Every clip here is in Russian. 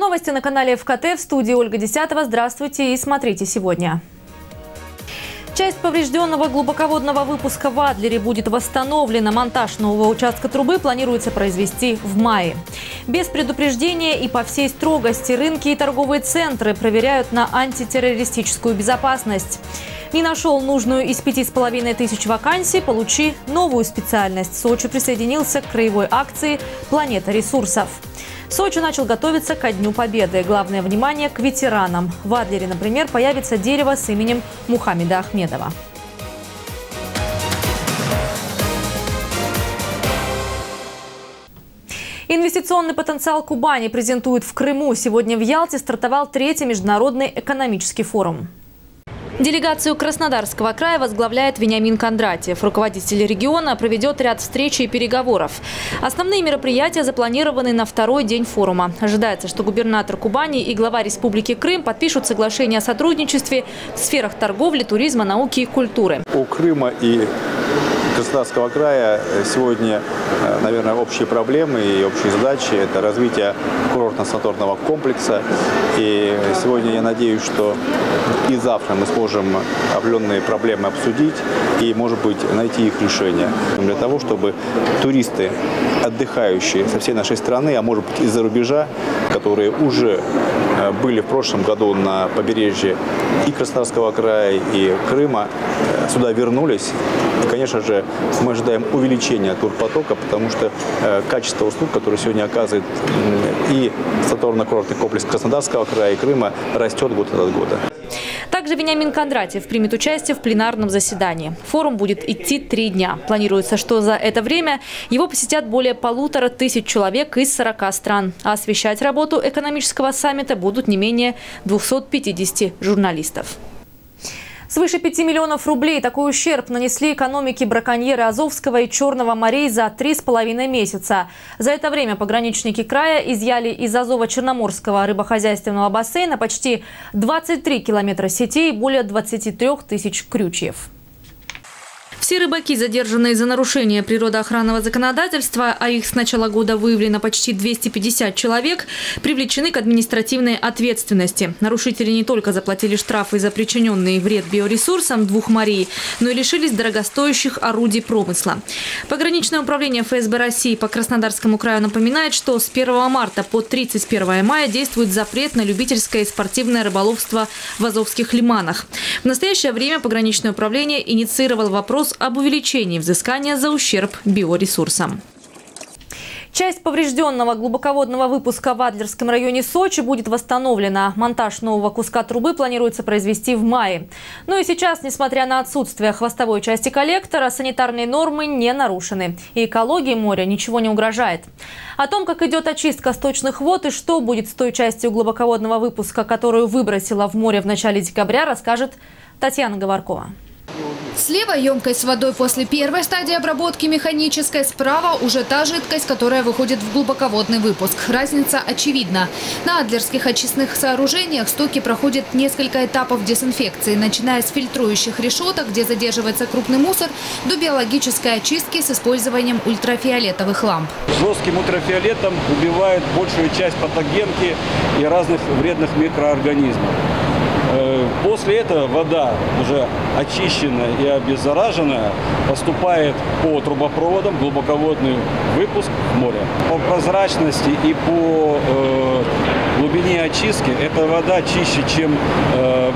Новости на канале ФКТ. В студии Ольга Десятова. Здравствуйте и смотрите сегодня. Часть поврежденного глубоководного выпуска в Адлере будет восстановлена. Монтаж нового участка трубы планируется произвести в мае. Без предупреждения и по всей строгости рынки и торговые центры проверяют на антитеррористическую безопасность. Не нашел нужную из пяти с половиной тысяч вакансий? Получи новую специальность. Сочи присоединился к краевой акции «Планета ресурсов». Сочи начал готовиться ко Дню Победы. Главное внимание к ветеранам. В Адлере, например, появится дерево с именем Мухаммеда Ахмедова. Инвестиционный потенциал Кубани презентуют в Крыму. Сегодня в Ялте стартовал третий международный экономический форум. Делегацию Краснодарского края возглавляет Вениамин Кондратьев. Руководитель региона проведет ряд встреч и переговоров. Основные мероприятия запланированы на второй день форума. Ожидается, что губернатор Кубани и глава Республики Крым подпишут соглашение о сотрудничестве в сферах торговли, туризма, науки и культуры. У Крыма и Краснодарского края сегодня, э, наверное, общие проблемы и общие задачи – это развитие курортно-санаторного комплекса. И сегодня я надеюсь, что и завтра мы сможем определенные проблемы обсудить и, может быть, найти их решение. Для того, чтобы туристы, отдыхающие со всей нашей страны, а может быть из-за рубежа, которые уже э, были в прошлом году на побережье и Краснодарского края, и Крыма, э, сюда вернулись. Конечно же, мы ожидаем увеличения турпотока, потому что э, качество услуг, которые сегодня оказывает и санаторно-курортный комплекс Краснодарского края и Крыма, растет год от года. Также Вениамин Кондратьев примет участие в пленарном заседании. Форум будет идти три дня. Планируется, что за это время его посетят более полутора тысяч человек из 40 стран. А освещать работу экономического саммита будут не менее 250 журналистов. Свыше 5 миллионов рублей такой ущерб нанесли экономике браконьеры Азовского и Черного морей за три с половиной месяца. За это время пограничники края изъяли из Азово-Черноморского рыбохозяйственного бассейна почти 23 километра сетей и более 23 тысяч крючьев. Все рыбаки, задержанные за нарушение природоохранного законодательства, а их с начала года выявлено почти 250 человек, привлечены к административной ответственности. Нарушители не только заплатили штрафы за причиненный вред биоресурсам двух морей, но и лишились дорогостоящих орудий промысла. Пограничное управление ФСБ России по Краснодарскому краю напоминает, что с 1 марта по 31 мая действует запрет на любительское и спортивное рыболовство в Азовских лиманах. В настоящее время пограничное управление инициировало вопрос об увеличении взыскания за ущерб биоресурсам. Часть поврежденного глубоководного выпуска в Адлерском районе Сочи будет восстановлена. Монтаж нового куска трубы планируется произвести в мае. Ну и сейчас, несмотря на отсутствие хвостовой части коллектора, санитарные нормы не нарушены. И экологии моря ничего не угрожает. О том, как идет очистка сточных вод и что будет с той частью глубоководного выпуска, которую выбросила в море в начале декабря, расскажет Татьяна Говоркова. Слева емкость с водой после первой стадии обработки механической, справа уже та жидкость, которая выходит в глубоководный выпуск. Разница очевидна. На адлерских очистных сооружениях стоки проходят несколько этапов дезинфекции, начиная с фильтрующих решеток, где задерживается крупный мусор, до биологической очистки с использованием ультрафиолетовых ламп. Жестким ультрафиолетом убивает большую часть патогенки и разных вредных микроорганизмов. Э, после этого вода уже очищенная и обеззараженная поступает по трубопроводам, глубоководный выпуск в море. По прозрачности и по э, глубине очистки эта вода чище, чем э,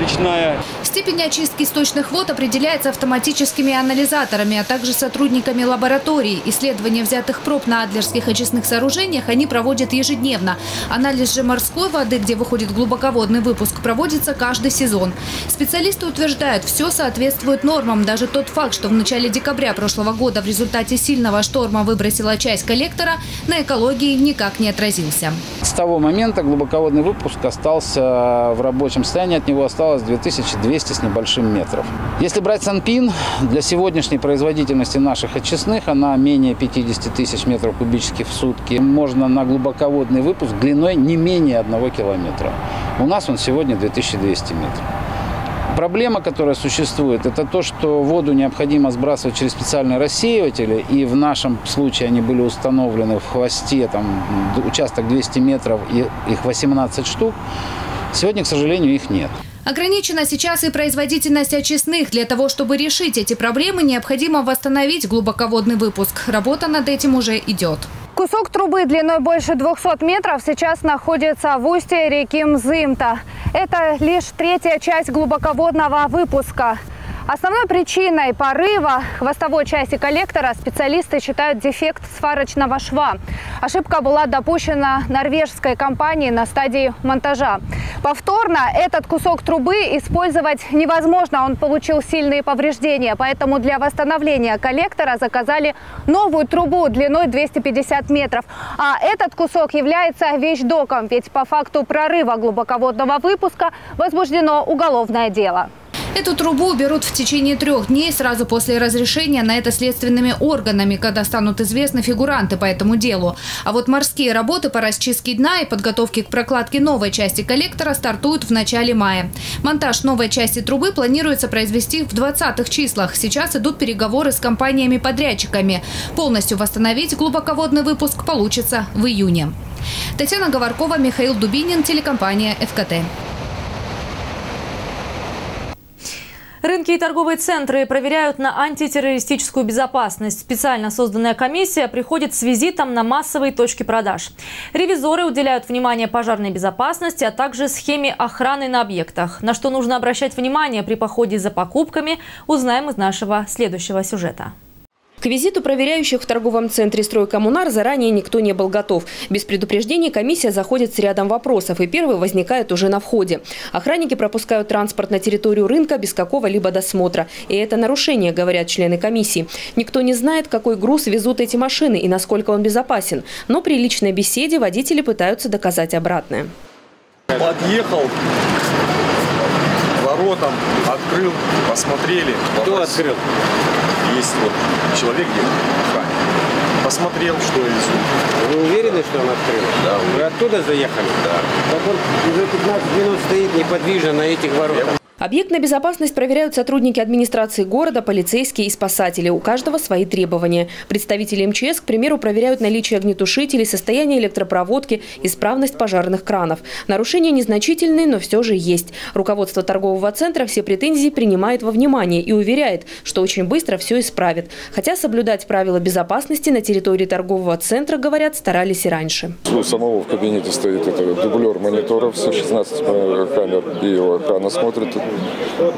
речная. Степень очистки сточных вод определяется автоматическими анализаторами, а также сотрудниками лабораторий. Исследования взятых проб на адлерских очистных сооружениях они проводят ежедневно. Анализ же морской воды, где выходит глубоководный выпуск, проводится каждый сезон. Специалисты утверждают, все соответствует нормам. Даже тот факт, что в начале декабря прошлого года в результате сильного шторма выбросила часть коллектора, на экологии никак не отразился. С того момента глубоководный выпуск остался в рабочем состоянии. От него осталось 2200 с небольшим метров. Если брать Санпин, для сегодняшней производительности наших очистных, она менее 50 тысяч метров кубических в сутки. Можно на глубоководный выпуск длиной не менее одного километра. У нас он сегодня 2200 метров. Проблема, которая существует, это то, что воду необходимо сбрасывать через специальные рассеиватели, и в нашем случае они были установлены в хвосте, там, участок 200 метров, и их 18 штук. Сегодня, к сожалению, их нет. Ограничена сейчас и производительность очистных. Для того, чтобы решить эти проблемы, необходимо восстановить глубоководный выпуск. Работа над этим уже идет. Кусок трубы длиной больше 200 метров сейчас находится в устье реки Мзымта. Это лишь третья часть глубоководного выпуска. Основной причиной порыва хвостовой части коллектора специалисты считают дефект сварочного шва. Ошибка была допущена норвежской компанией на стадии монтажа. Повторно этот кусок трубы использовать невозможно, он получил сильные повреждения. Поэтому для восстановления коллектора заказали новую трубу длиной 250 метров. А этот кусок является вещдоком, ведь по факту прорыва глубоководного выпуска возбуждено уголовное дело. Эту трубу уберут в течение трех дней сразу после разрешения на это следственными органами, когда станут известны фигуранты по этому делу. А вот морские работы по расчистке дна и подготовке к прокладке новой части коллектора стартуют в начале мая. Монтаж новой части трубы планируется произвести в 20-х числах. Сейчас идут переговоры с компаниями-подрядчиками. Полностью восстановить глубоководный выпуск получится в июне. Татьяна Говоркова, Михаил Дубинин, телекомпания «ФКТ». Рынки и торговые центры проверяют на антитеррористическую безопасность. Специально созданная комиссия приходит с визитом на массовые точки продаж. Ревизоры уделяют внимание пожарной безопасности, а также схеме охраны на объектах. На что нужно обращать внимание при походе за покупками, узнаем из нашего следующего сюжета. К визиту проверяющих в торговом центре «Стройкоммунар» заранее никто не был готов. Без предупреждения комиссия заходит с рядом вопросов, и первый возникает уже на входе. Охранники пропускают транспорт на территорию рынка без какого-либо досмотра. И это нарушение, говорят члены комиссии. Никто не знает, какой груз везут эти машины и насколько он безопасен. Но при личной беседе водители пытаются доказать обратное. Подъехал воротам, открыл, посмотрели. Кто открыл? Есть вот человек где. Посмотрел, что везу. Вы уверены, что он открыл? Да. Вы оттуда заехали? Да. Так он уже 15 минут стоит неподвижно на этих воротах. Объект на безопасность проверяют сотрудники администрации города, полицейские и спасатели. У каждого свои требования. Представители МЧС, к примеру, проверяют наличие огнетушителей, состояние электропроводки, исправность пожарных кранов. Нарушения незначительные, но все же есть. Руководство торгового центра все претензии принимает во внимание и уверяет, что очень быстро все исправит. Хотя соблюдать правила безопасности на территории торгового центра, говорят, старались и раньше. У самого в кабинете стоит это дублер мониторов, все 16 камер, и его охрана смотрит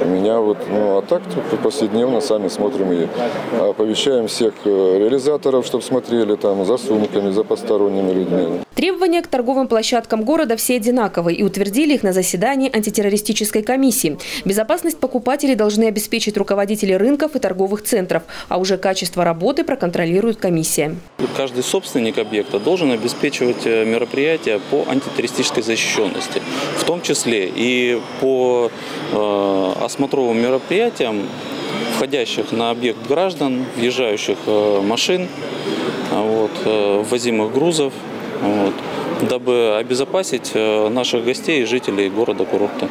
меня вот, ну а так повседневно сами смотрим и оповещаем всех э, реализаторов, чтобы смотрели там за сумками, за посторонними людьми. Требования к торговым площадкам города все одинаковые и утвердили их на заседании антитеррористической комиссии. Безопасность покупателей должны обеспечить руководители рынков и торговых центров, а уже качество работы проконтролирует комиссия. Каждый собственник объекта должен обеспечивать э, мероприятия по антитеррористической защищенности, в том числе и по осмотровым мероприятиям, входящих на объект граждан, въезжающих э, машин, вот, ввозимых грузов, вот, дабы обезопасить э, наших гостей и жителей города-курорта.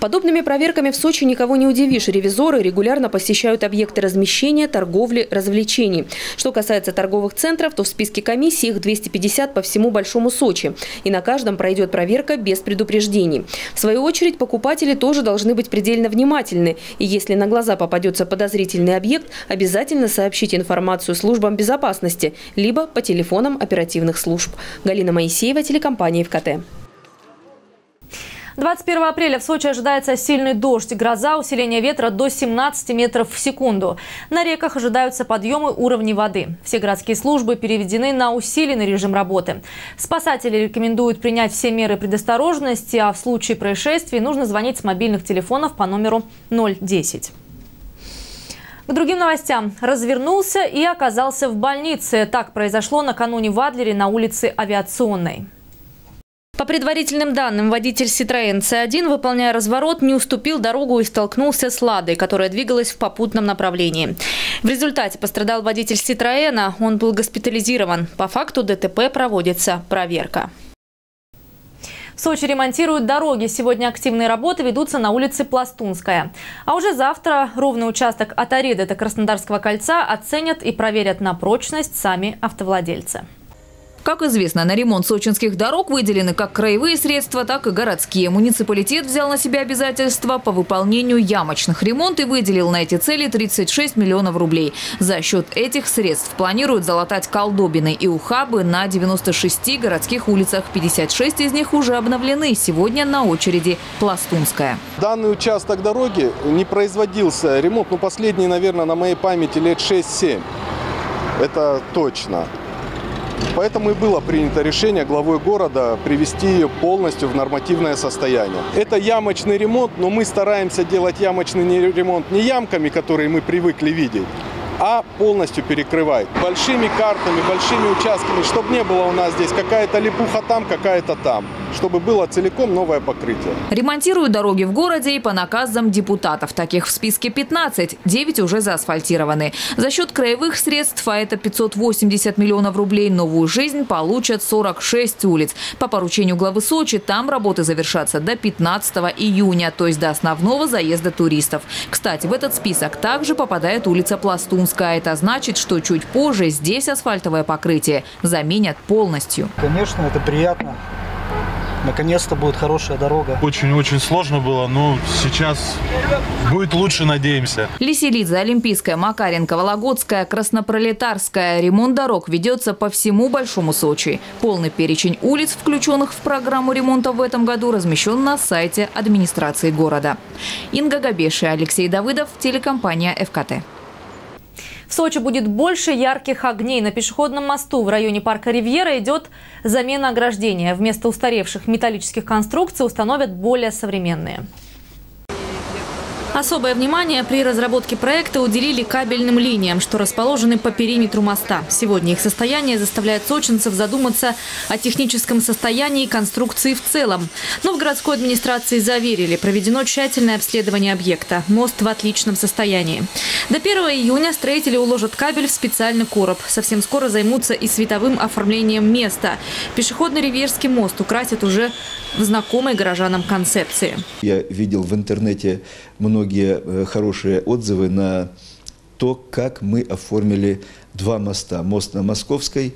Подобными проверками в Сочи никого не удивишь. Ревизоры регулярно посещают объекты размещения, торговли, развлечений. Что касается торговых центров, то в списке комиссии их 250 по всему Большому Сочи. И на каждом пройдет проверка без предупреждений. В свою очередь, покупатели тоже должны быть предельно внимательны. И если на глаза попадется подозрительный объект, обязательно сообщить информацию службам безопасности, либо по телефонам оперативных служб. Галина Моисеева, телекомпания ВКТ. 21 апреля в Сочи ожидается сильный дождь, гроза, усиление ветра до 17 метров в секунду. На реках ожидаются подъемы уровней воды. Все городские службы переведены на усиленный режим работы. Спасатели рекомендуют принять все меры предосторожности, а в случае происшествий нужно звонить с мобильных телефонов по номеру 010. К другим новостям. Развернулся и оказался в больнице. Так произошло накануне в Адлере на улице Авиационной. По предварительным данным, водитель Citroёn C1, выполняя разворот, не уступил дорогу и столкнулся с «Ладой», которая двигалась в попутном направлении. В результате пострадал водитель Citroёна, он был госпитализирован. По факту ДТП проводится проверка. В Сочи ремонтируют дороги. Сегодня активные работы ведутся на улице Пластунская. А уже завтра ровный участок от Ареды до Краснодарского кольца оценят и проверят на прочность сами автовладельцы. Как известно, на ремонт сочинских дорог выделены как краевые средства, так и городские. Муниципалитет взял на себя обязательства по выполнению ямочных ремонт и выделил на эти цели 36 миллионов рублей. За счет этих средств планируют залатать колдобины и ухабы на 96 городских улицах. 56 из них уже обновлены. Сегодня на очереди Пластунская. Данный участок дороги не производился ремонт, ну последний, наверное, на моей памяти лет 6-7. Это точно. Поэтому и было принято решение главой города привести ее полностью в нормативное состояние. Это ямочный ремонт, но мы стараемся делать ямочный ремонт не ямками, которые мы привыкли видеть, а полностью перекрывает. Большими картами, большими участками, чтобы не было у нас здесь какая-то липуха там, какая-то там чтобы было целиком новое покрытие. Ремонтируют дороги в городе и по наказам депутатов. Таких в списке 15, 9 уже заасфальтированы. За счет краевых средств, а это 580 миллионов рублей, новую жизнь получат 46 улиц. По поручению главы Сочи там работы завершатся до 15 июня, то есть до основного заезда туристов. Кстати, в этот список также попадает улица Пластунская. Это значит, что чуть позже здесь асфальтовое покрытие заменят полностью. Конечно, это приятно. Наконец-то будет хорошая дорога. Очень-очень сложно было, но сейчас будет лучше, надеемся. Лиселидзе, Олимпийская, Макаренко, Вологодская, Краснопролетарская. Ремонт дорог ведется по всему Большому Сочи. Полный перечень улиц, включенных в программу ремонта в этом году, размещен на сайте администрации города. Инга Габеши, Алексей Давыдов, телекомпания «ФКТ». В Сочи будет больше ярких огней. На пешеходном мосту в районе парка Ривьера идет замена ограждения. Вместо устаревших металлических конструкций установят более современные. Особое внимание при разработке проекта уделили кабельным линиям, что расположены по периметру моста. Сегодня их состояние заставляет сочинцев задуматься о техническом состоянии конструкции в целом. Но в городской администрации заверили, проведено тщательное обследование объекта. Мост в отличном состоянии. До 1 июня строители уложат кабель в специальный короб. Совсем скоро займутся и световым оформлением места. Пешеходный Риверский мост украсят уже в знакомой горожанам концепции. Я видел в интернете многие э, хорошие отзывы на то, как мы оформили два моста. Мост на Московской,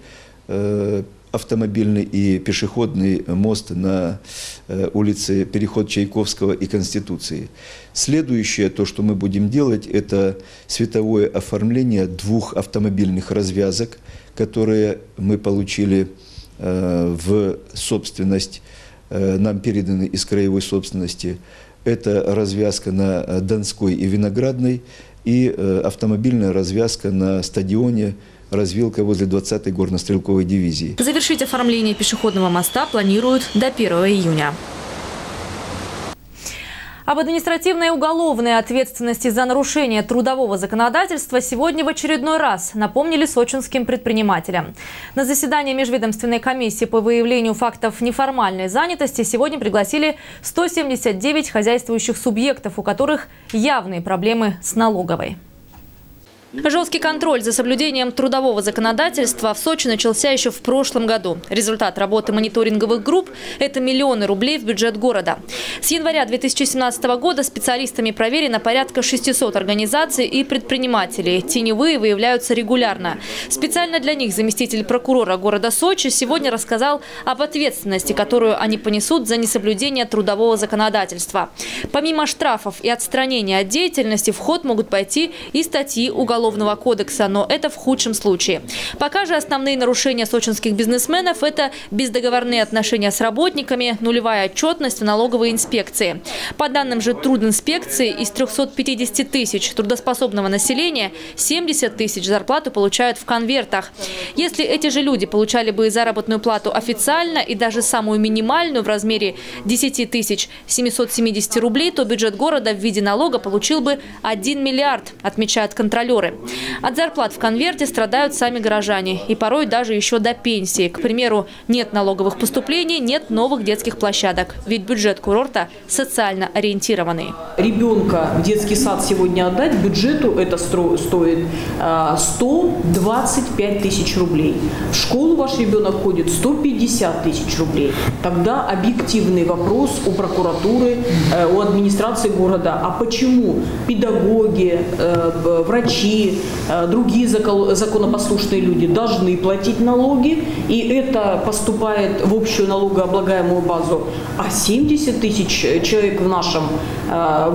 э, автомобильный и пешеходный мост на э, улице Переход Чайковского и Конституции. Следующее, то, что мы будем делать, это световое оформление двух автомобильных развязок, которые мы получили в собственность нам переданы из краевой собственности. Это развязка на э, Донской и Виноградной и э, автомобильная развязка на стадионе развилка возле 20-й горно-стрелковой дивизии. Завершить оформление пешеходного моста планируют до 1 июня. Об административной и уголовной ответственности за нарушение трудового законодательства сегодня в очередной раз напомнили сочинским предпринимателям. На заседание Межведомственной комиссии по выявлению фактов неформальной занятости сегодня пригласили 179 хозяйствующих субъектов, у которых явные проблемы с налоговой. Жесткий контроль за соблюдением трудового законодательства в Сочи начался еще в прошлом году. Результат работы мониторинговых групп – это миллионы рублей в бюджет города. С января 2017 года специалистами проверено порядка 600 организаций и предпринимателей. Теневые выявляются регулярно. Специально для них заместитель прокурора города Сочи сегодня рассказал об ответственности, которую они понесут за несоблюдение трудового законодательства. Помимо штрафов и отстранения от деятельности в ход могут пойти и статьи уголовного Уголовного кодекса, но это в худшем случае. Пока же основные нарушения сочинских бизнесменов – это бездоговорные отношения с работниками, нулевая отчетность в налоговой инспекции. По данным же трудинспекции, из 350 тысяч трудоспособного населения 70 тысяч зарплату получают в конвертах. Если эти же люди получали бы заработную плату официально и даже самую минимальную в размере 10 тысяч 770 рублей, то бюджет города в виде налога получил бы 1 миллиард, отмечают контролеры. Меры. От зарплат в конверте страдают сами горожане. И порой даже еще до пенсии. К примеру, нет налоговых поступлений, нет новых детских площадок. Ведь бюджет курорта социально ориентированный. Ребенка в детский сад сегодня отдать бюджету это стоит 125 а, тысяч рублей. В школу ваш ребенок ходит 150 тысяч рублей. Тогда объективный вопрос у прокуратуры, э, у администрации города. А почему педагоги, э, врачи, э, другие законопослушные люди должны платить налоги, и это поступает в общую налогооблагаемую базу, а 70 тысяч человек в нашем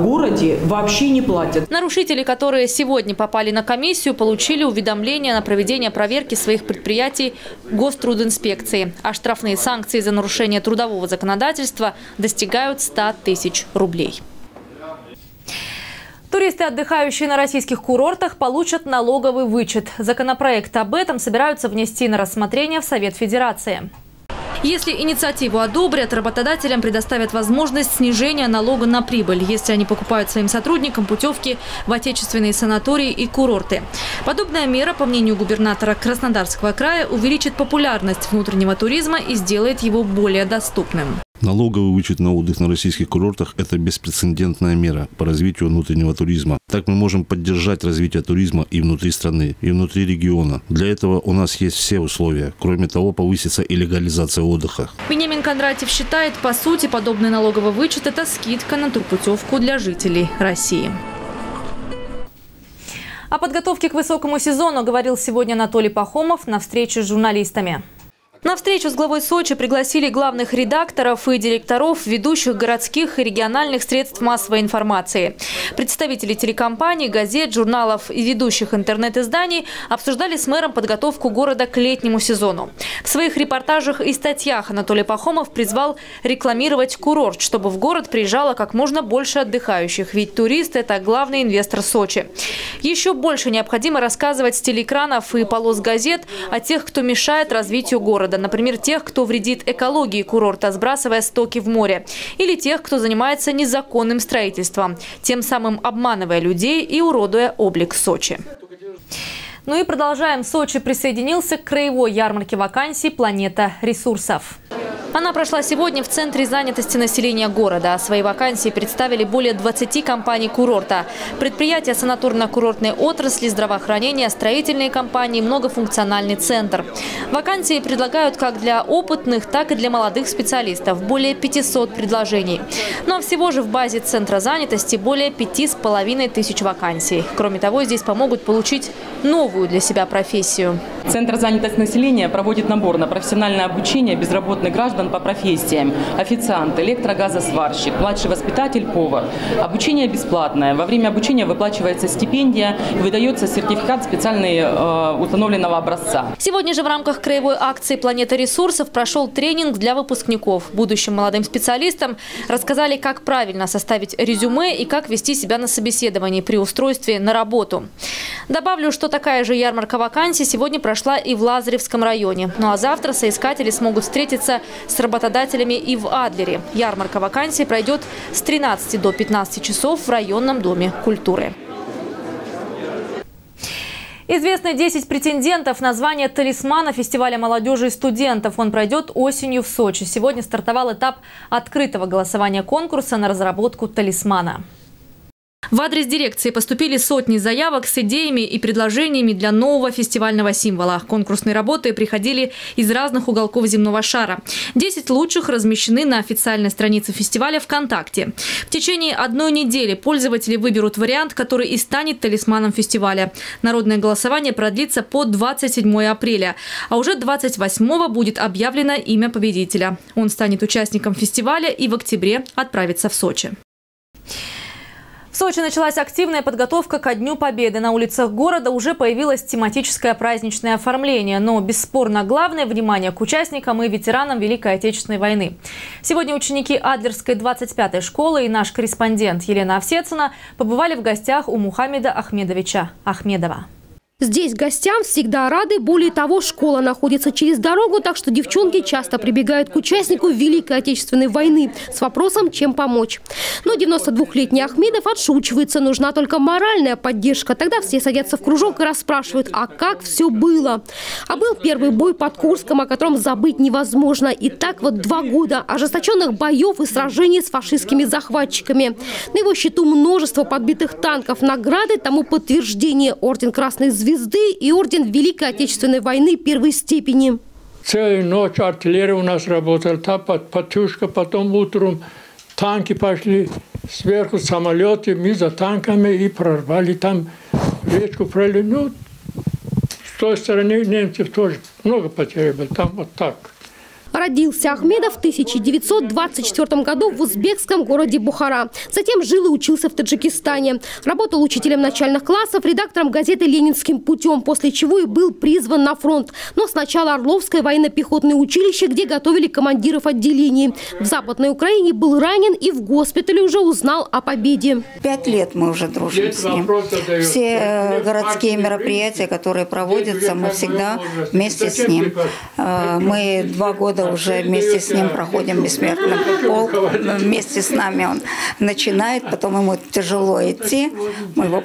городе вообще не платят. Нарушители, которые сегодня попали на комиссию, получили уведомление на проведение проверки своих предприятий Гострудинспекции, а штрафные санкции за нарушение трудового законодательства достигают 100 тысяч рублей. Туристы, отдыхающие на российских курортах, получат налоговый вычет. Законопроект об этом собираются внести на рассмотрение в Совет Федерации. Если инициативу одобрят, работодателям предоставят возможность снижения налога на прибыль, если они покупают своим сотрудникам путевки в отечественные санатории и курорты. Подобная мера, по мнению губернатора Краснодарского края, увеличит популярность внутреннего туризма и сделает его более доступным. Налоговый вычет на отдых на российских курортах – это беспрецедентная мера по развитию внутреннего туризма. Так мы можем поддержать развитие туризма и внутри страны, и внутри региона. Для этого у нас есть все условия. Кроме того, повысится и легализация отдыха. Вениамин Кондратьев считает, по сути, подобный налоговый вычет – это скидка на турпутевку для жителей России. О подготовке к высокому сезону говорил сегодня Анатолий Пахомов на встрече с журналистами. На встречу с главой Сочи пригласили главных редакторов и директоров ведущих городских и региональных средств массовой информации. Представители телекомпаний, газет, журналов и ведущих интернет-изданий обсуждали с мэром подготовку города к летнему сезону. В своих репортажах и статьях Анатолий Пахомов призвал рекламировать курорт, чтобы в город приезжало как можно больше отдыхающих, ведь турист – это главный инвестор Сочи. Еще больше необходимо рассказывать с телеэкранов и полос газет о тех, кто мешает развитию города города, например, тех, кто вредит экологии курорта, сбрасывая стоки в море, или тех, кто занимается незаконным строительством, тем самым обманывая людей и уродуя облик Сочи. Ну и продолжаем. Сочи присоединился к краевой ярмарке вакансий «Планета ресурсов». Она прошла сегодня в Центре занятости населения города. Свои вакансии представили более 20 компаний курорта. Предприятия санаторно-курортной отрасли, здравоохранения, строительные компании, многофункциональный центр. Вакансии предлагают как для опытных, так и для молодых специалистов. Более 500 предложений. Но всего же в базе Центра занятости более 5,5 тысяч вакансий. Кроме того, здесь помогут получить новую для себя профессию. Центр занятости населения проводит набор на профессиональное обучение безработных граждан граждан по профессиям. Официант, электрогазосварщик, младший воспитатель, повар. Обучение бесплатное. Во время обучения выплачивается стипендия и выдается сертификат специальный э, установленного образца. Сегодня же в рамках краевой акции «Планета ресурсов» прошел тренинг для выпускников. Будущим молодым специалистам рассказали, как правильно составить резюме и как вести себя на собеседовании при устройстве на работу. Добавлю, что такая же ярмарка вакансий сегодня прошла и в Лазаревском районе. Ну а завтра соискатели смогут встретиться работодателями и в Адлере. Ярмарка вакансий пройдет с 13 до 15 часов в районном доме культуры. Известны 10 претендентов на звание талисмана фестиваля молодежи и студентов. Он пройдет осенью в Сочи. Сегодня стартовал этап открытого голосования конкурса на разработку талисмана. В адрес дирекции поступили сотни заявок с идеями и предложениями для нового фестивального символа. Конкурсные работы приходили из разных уголков земного шара. Десять лучших размещены на официальной странице фестиваля ВКонтакте. В течение одной недели пользователи выберут вариант, который и станет талисманом фестиваля. Народное голосование продлится по 27 апреля, а уже 28 будет объявлено имя победителя. Он станет участником фестиваля и в октябре отправится в Сочи. В Сочи началась активная подготовка ко Дню Победы. На улицах города уже появилось тематическое праздничное оформление. Но бесспорно главное – внимание к участникам и ветеранам Великой Отечественной войны. Сегодня ученики Адлерской 25-й школы и наш корреспондент Елена Овсецина побывали в гостях у Мухаммеда Ахмедовича Ахмедова. Здесь гостям всегда рады. Более того, школа находится через дорогу, так что девчонки часто прибегают к участнику Великой Отечественной войны с вопросом, чем помочь. Но 92-летний Ахмедов отшучивается, нужна только моральная поддержка. Тогда все садятся в кружок и расспрашивают, а как все было? А был первый бой под Курском, о котором забыть невозможно. И так вот два года ожесточенных боев и сражений с фашистскими захватчиками. На его счету множество подбитых танков. Награды тому подтверждение. Орден Красной Звезды звезды и орден Великой Отечественной войны первой степени. Целую ночь артиллерия у нас работала, та под Патюшка, потом утром танки пошли, сверху самолеты, мы за танками и прорвали там речку пролили. Ну, с той стороны немцев тоже много потерь было, там вот так. Родился Ахмедов в 1924 году в узбекском городе Бухара. Затем жил и учился в Таджикистане. Работал учителем начальных классов, редактором газеты «Ленинским путем», после чего и был призван на фронт. Но сначала Орловское военно-пехотное училище, где готовили командиров отделений. В Западной Украине был ранен и в госпитале уже узнал о победе. Пять лет мы уже дружим с ним. Все э, городские мероприятия, которые проводятся, мы всегда вместе с ним. Э, мы два года уже вместе с ним проходим бессмертный полк. Вместе с нами он начинает, потом ему тяжело идти. Мы его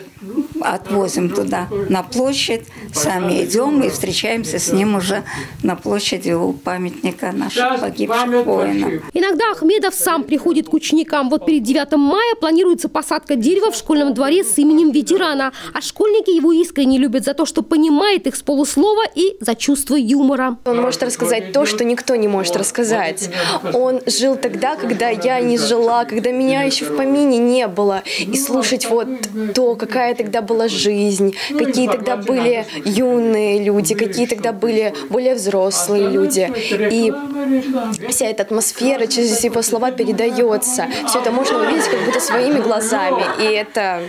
отвозим туда, на площадь, сами идем и встречаемся с ним уже на площади у памятника наших погибших воинов. Иногда Ахмедов сам приходит к ученикам. Вот перед 9 мая планируется посадка дерева в школьном дворе с именем ветерана. А школьники его искренне любят за то, что понимает их с полуслова и за чувство юмора. Он может рассказать то, что никто не может рассказать. Он жил тогда, когда я не жила, когда меня еще в помине не было. И слушать вот то, какая тогда была жизнь, какие тогда были юные люди, какие тогда были более взрослые люди. И вся эта атмосфера через его слова передается. Все это можно увидеть как будто своими глазами. И это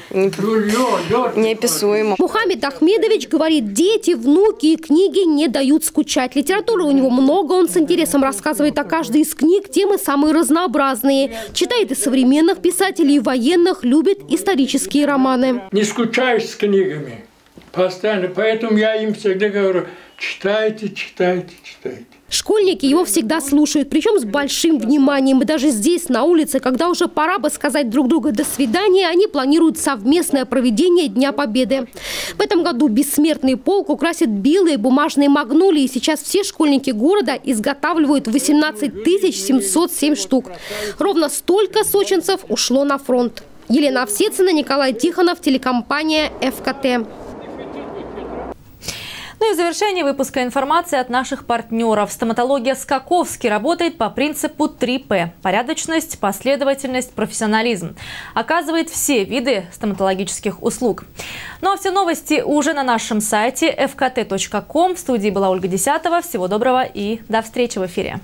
неописуемо. Мухаммед Ахмедович говорит, дети, внуки и книги не дают скучать. Литературы у него много, он с интересом рассказывает о каждой из книг, темы самые разнообразные. Читает и современных писателей, и военных, любит исторические романы. Не скучаешь с книгами постоянно, поэтому я им всегда говорю, читайте, читайте, читайте. Школьники его всегда слушают, причем с большим вниманием. И даже здесь, на улице, когда уже пора бы сказать друг другу «до свидания», они планируют совместное проведение Дня Победы. В этом году бессмертный полк украсит белые бумажные магнолии. Сейчас все школьники города изготавливают 18 707 штук. Ровно столько сочинцев ушло на фронт. Елена Овсецина, Николай Тихонов, телекомпания «ФКТ». Ну и в завершение выпуска информации от наших партнеров. Стоматология Скаковский работает по принципу 3П – порядочность, последовательность, профессионализм. Оказывает все виды стоматологических услуг. Ну а все новости уже на нашем сайте fkt.com. В студии была Ольга Десятова. Всего доброго и до встречи в эфире.